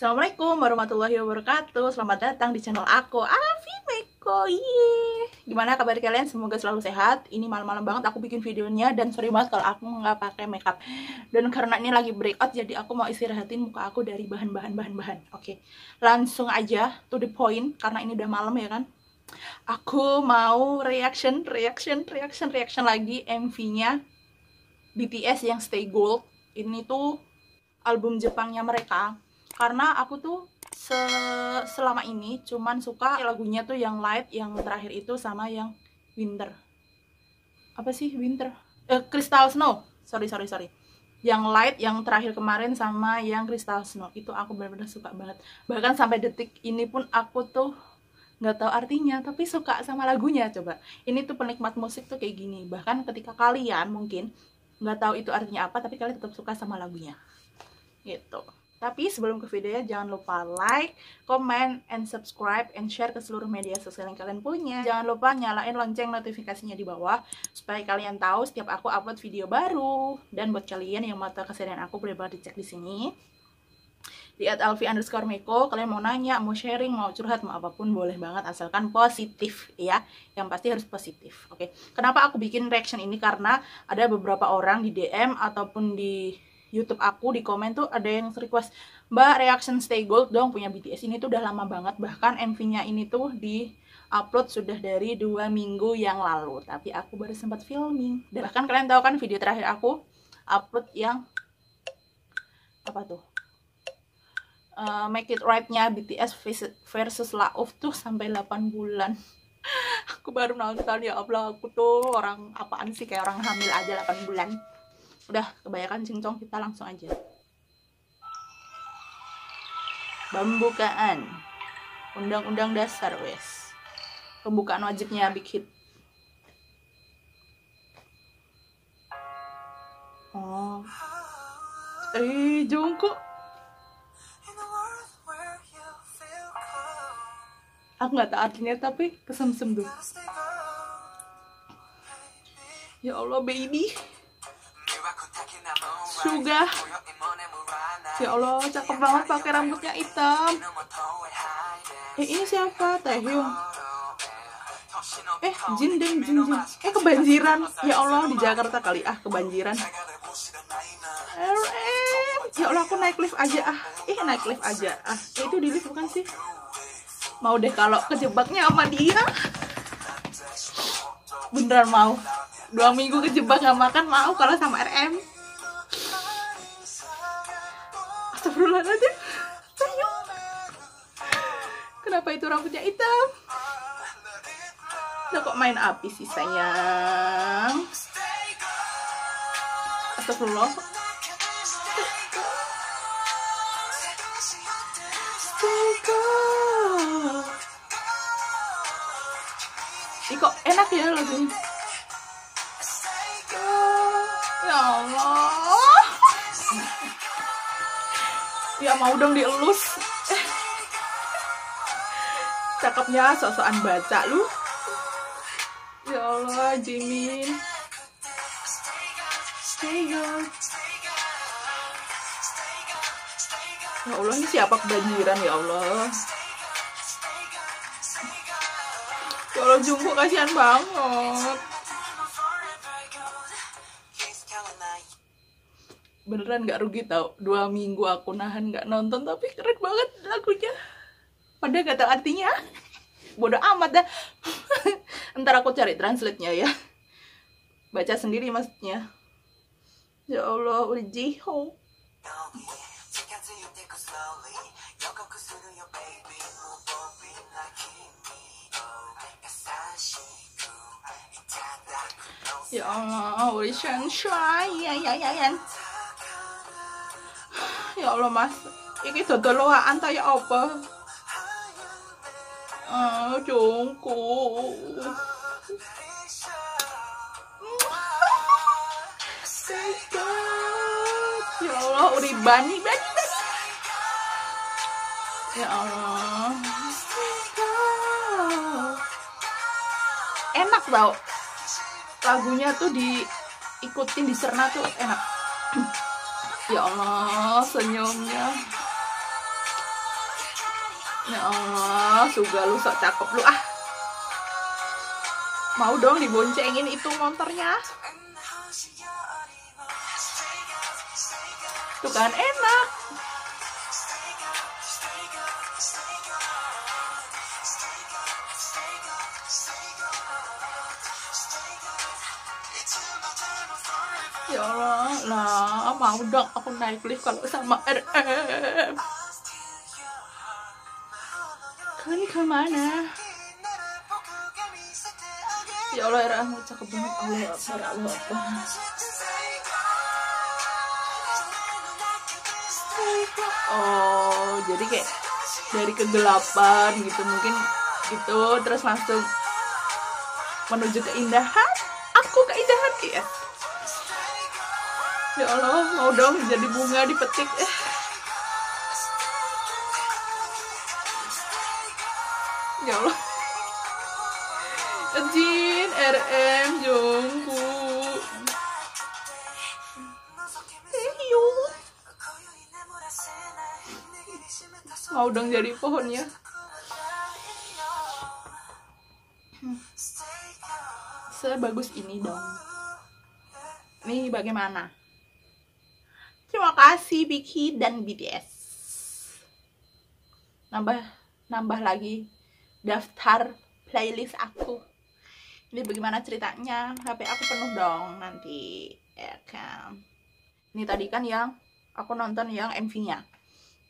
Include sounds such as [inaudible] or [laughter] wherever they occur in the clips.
Assalamualaikum warahmatullahi wabarakatuh. Selamat datang di channel aku Alfi Meko. Gimana kabar kalian? Semoga selalu sehat. Ini malam-malam banget aku bikin videonya Dan sorry banget kalau aku nggak pakai makeup. Dan karena ini lagi breakout Jadi aku mau istirahatin muka aku dari bahan-bahan bahan-bahan Oke Langsung aja to the point Karena ini udah malam ya kan? Aku mau reaction, reaction, reaction, reaction lagi MV-nya BTS yang Stay Gold. Ini tuh album Jepangnya mereka karena aku tuh se selama ini cuman suka lagunya tuh yang light yang terakhir itu sama yang winter. Apa sih winter? Eh, crystal snow. Sorry sorry sorry. Yang light yang terakhir kemarin sama yang crystal snow. Itu aku benar-benar suka banget. Bahkan sampai detik ini pun aku tuh nggak tahu artinya tapi suka sama lagunya coba. Ini tuh penikmat musik tuh kayak gini. Bahkan ketika kalian mungkin nggak tahu itu artinya apa tapi kalian tetap suka sama lagunya. Gitu tapi sebelum ke videonya jangan lupa like, comment, and subscribe, and share ke seluruh media sosial yang kalian punya. Jangan lupa nyalain lonceng notifikasinya di bawah supaya kalian tahu setiap aku upload video baru. Dan buat kalian yang mau tahu keseharian aku boleh banget dicek di sini. Di at alfi underscore meko, kalian mau nanya, mau sharing, mau curhat, mau apa pun boleh banget asalkan positif ya. Yang pasti harus positif. Oke. Kenapa aku bikin reaction ini karena ada beberapa orang di DM ataupun di YouTube aku di komen tuh ada yang request Mbak reaction Stay Gold dong punya BTS ini tuh udah lama banget bahkan MV-nya ini tuh di upload sudah dari dua minggu yang lalu. Tapi aku baru sempat filming. Dan bahkan kalian tahu kan video terakhir aku upload yang apa tuh? Uh, Make It Right-nya BTS versus Lauf tuh sampai 8 bulan. [laughs] Aku baru nonton ya Allah aku tuh orang apaan sih kayak orang hamil aja 8 bulan udah kebanyakan cincong kita langsung aja. Pembukaan. Undang-undang dasar wes. Pembukaan wajibnya big hit. Oh. Eh Jungkook. Aku nggak tahu artinya tapi kesemsem tuh. Ya Allah baby Suga. Ya Allah cakep banget pakai rambutnya hitam. Eh ini siapa? Taehyung. Eh Jin dan Jin Jin. Eh kebanjiran. Ya Allah di Jakarta kali. Ah kebanjiran. RM Ya Allah aku naik lift aja ah. Eh naik lift aja. Ah eh, Itu di lift bukan sih? Mau deh kalau kejebaknya sama dia. Beneran mau. Dua minggu kejebak gak makan mau kalau sama RM Astagfirullahaladzim. Sayang Kenapa itu rambutnya hitam? Udah kok main api sih sayang? Astagfirullah. Ih kok enak ya lagunya? Ya Allah ya mau dong dielus. Eh. cakepnya sosokan baca lu. Ya Allah Jimin. Ya Allah ini siapa kebanjiran ya Allah? Ya Allah Jungkook kasihan banget beneran gak rugi tau. Dua minggu aku nahan gak nonton tapi keren banget lagunya. Pada gak tau artinya. Bodoh amat dah. [laughs] Ntar aku cari translate-nya ya. Baca sendiri maksudnya. Ya Allah ujiho Ya Allah, Uli Sheng Shuai, ya ya ya ya.！ya Allah mas. Ini dodol loaan ta ya apa? Ah jongku ya Allah uri bani ya Allah. Enak tau lagunya tuh diikutin di serna tuh enak Ya Allah, senyumnya. ya Allah suga lu sok cakep lu. Ah. Mau dong diboncengin itu motornya tuh kan enak ya Allah. Lah mau dong aku naik lift kalau sama RM kan ke mana ya Allah RM cakep banget. Allah ya Allah oh jadi kayak dari kegelapan gitu mungkin gitu terus langsung menuju keindahan. Aku keindahan ya ya Allah mau dong jadi bunga dipetik. Eh. ya Allah. Jin RM Eyo mau dong jadi pohonnya. Sebagus ini dong. Nih bagaimana kasih Biki dan BTS nambah nambah lagi daftar playlist aku. Ini bagaimana ceritanya? HP aku penuh dong nanti ya kan? Ini tadi kan yang aku nonton yang MV nya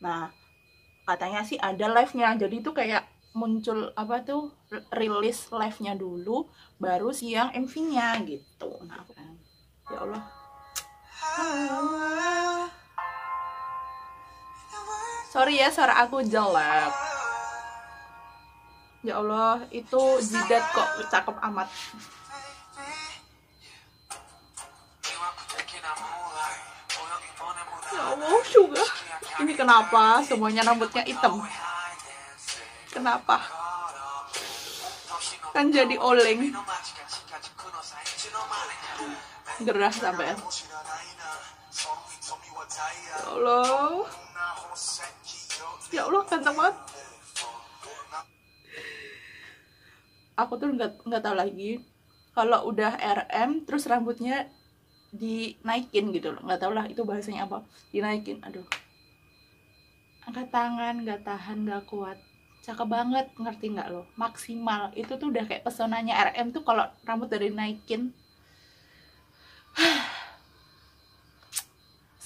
nah katanya sih ada live nya jadi itu kayak muncul apa tuh rilis live nya dulu baru sih yang MV nya gitu. Nah kan ya Allah sorry ya suara aku jelek. Ya Allah itu jidat kok cakep amat. Ya Allah juga ini kenapa? Semuanya rambutnya hitam. Kenapa? Kan jadi oleng. Gerah sampai ya Allah. Ya Allah ganteng banget. Aku tuh nggak nggak tahu lagi. Kalau udah RM terus rambutnya dinaikin gitu loh. Nggak tahu lah itu bahasanya apa. Dinaikin aduh. Angkat tangan nggak tahan nggak kuat. Cakep banget ngerti nggak lo? Maksimal. Itu tuh udah kayak pesonanya RM tuh kalau rambut dari naikin [sighs]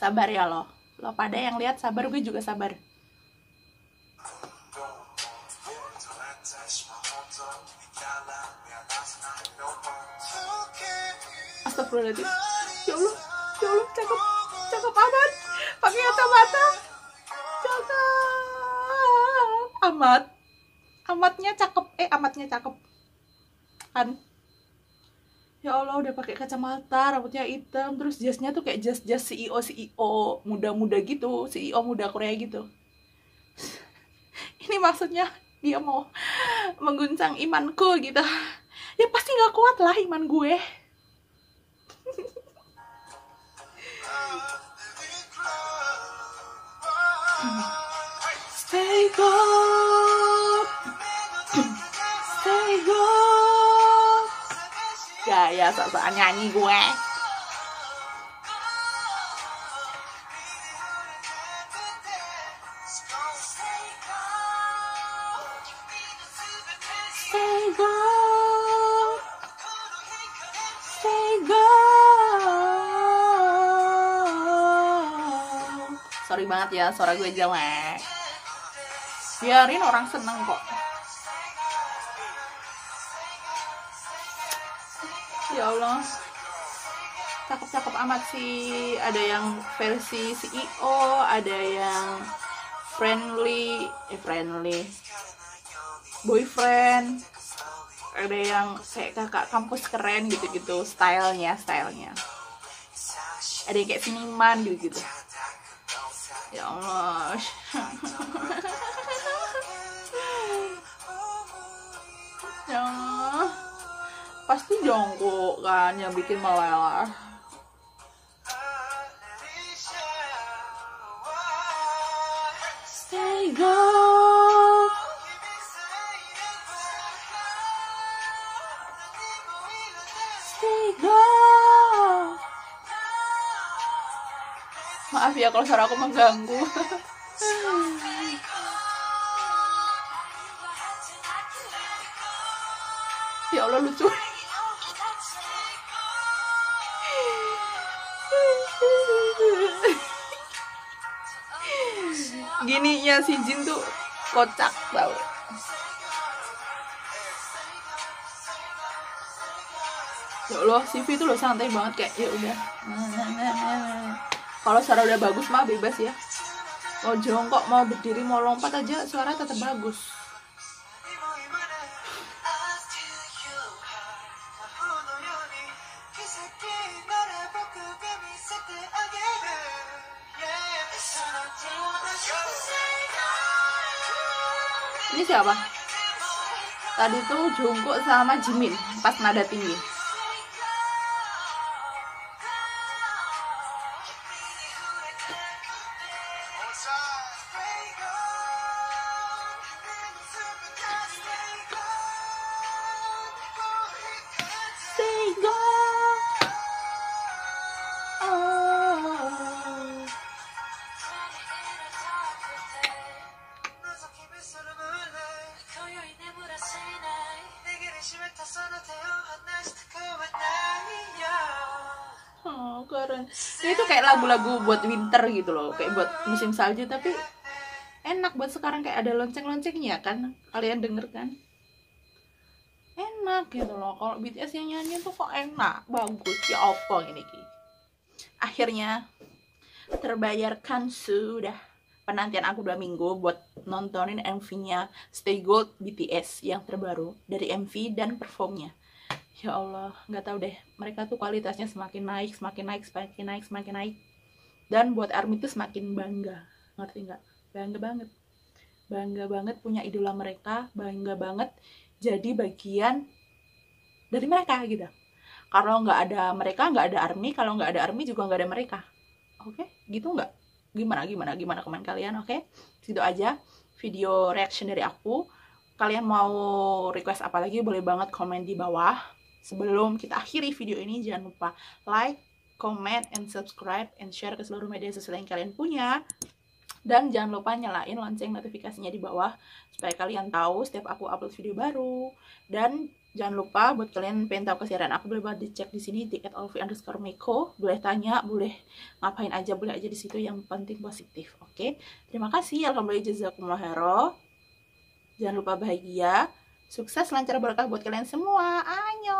sabar ya lo. Lo pada yang lihat sabar gue juga sabar. Astagfirullahaladzim. Ya Allah Ya Allah cakep Cakep amat. Pakai kacamata Cakep. Amat. Amatnya cakep. Eh amatnya cakep. Kan Ya Allah udah pakai kacamata, rambutnya hitam, terus jasnya tuh kayak jas-jas CEO CEO muda-muda gitu, CEO muda Korea gitu. Ini maksudnya dia mau mengguncang imanku gitu. Ya pasti nggak kuat lah iman gue. [laughs] Stay gold, Gaya sok-sokan nyanyi gue. Stay stay. Sorry banget ya, suara gue jelek. Biarin orang seneng kok. Allah. Cakep-cakep amat sih. Ada yang versi CEO, ada yang friendly, eh friendly. Boyfriend. Ada yang kayak kakak kampus keren gitu-gitu stylenya, stylenya. Ada yang kayak seniman gitu-gitu. Ya Allah. [laughs] ya Allah pasti jongkok kan yang bikin meleleh stay go stay go maaf ya kalau suara aku mengganggu. [laughs] Ya Allah lucu. Gini ya si Jin tuh kocak tau. Ya Allah si V tuh lo santai banget kayak ya udah. Kalau suara udah bagus mah bebas ya. Mau jongkok mau berdiri mau lompat aja suara tetap bagus siapa tadi tuh Jungkook sama Jimin pas nada tinggi Oh, keren. Ini tuh kayak lagu-lagu buat winter gitu loh, kayak buat musim salju tapi enak buat sekarang kayak ada lonceng-loncengnya kan. Kalian denger kan? Enak gitu loh. Kalau BTS yang nyanyi tuh kok enak, bagus. Ya apa ini Ki? Akhirnya terbayarkan sudah penantian aku dua minggu buat nontonin MV-nya Stay Gold BTS yang terbaru dari MV dan performnya ya Allah nggak tahu deh. Mereka tuh kualitasnya semakin naik semakin naik semakin naik semakin naik. Dan buat ARMY tuh semakin bangga. Ngerti nggak? Bangga banget. Bangga banget punya idola mereka bangga banget jadi bagian dari mereka gitu. Kalau nggak ada mereka nggak ada ARMY kalau nggak ada ARMY juga nggak ada mereka. Oke? Gitu nggak? Gimana gimana gimana komen kalian oke? Situ aja video reaction dari aku. Kalian mau request apa lagi boleh banget komen di bawah sebelum kita akhiri video ini jangan lupa like comment and subscribe and share ke seluruh media sosial yang kalian punya. Dan jangan lupa nyalain lonceng notifikasinya di bawah supaya kalian tahu setiap aku upload video baru. Dan jangan lupa buat kalian pengen tahu kesiaran aku boleh banget dicek di sini di underscore meko boleh tanya boleh ngapain aja boleh aja di situ yang penting positif oke? Terima kasih. Alhamdulillah jazakumullah jangan lupa bahagia sukses lancar berkah buat kalian semua. Ayo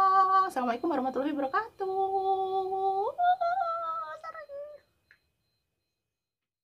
assalamualaikum warahmatullahi wabarakatuh